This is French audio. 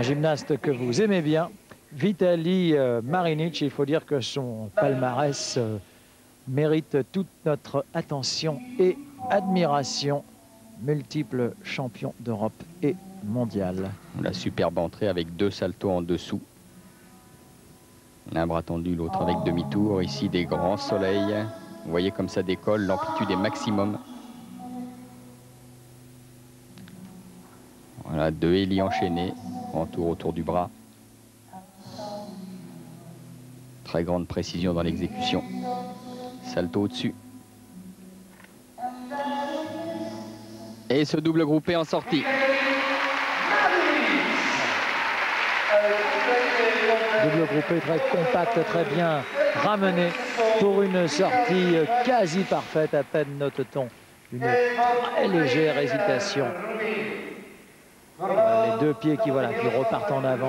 un gymnaste que vous aimez bien, Vitali euh, Marinic. Il faut dire que son palmarès euh, mérite toute notre attention et admiration. Multiple champion d'Europe et mondial. La superbe entrée avec deux saltos en dessous. Un bras tendu, l'autre avec demi-tour. Ici, des grands soleils. Vous voyez comme ça décolle, l'amplitude est maximum. Voilà, deux hélices enchaînés, en tour autour du bras. Très grande précision dans l'exécution. Salto au-dessus. Et ce double groupé en sortie. Double groupé très compact, très bien ramené pour une sortie quasi parfaite. À peine note-t-on une très légère hésitation. Deux pieds qui, voilà, qui repartent en avant.